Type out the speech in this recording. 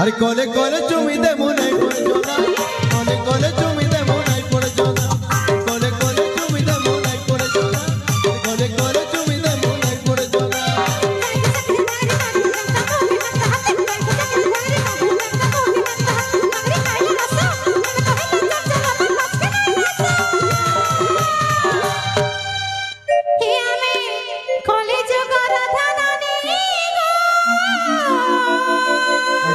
আরে কলে কলে চুমি দে মনে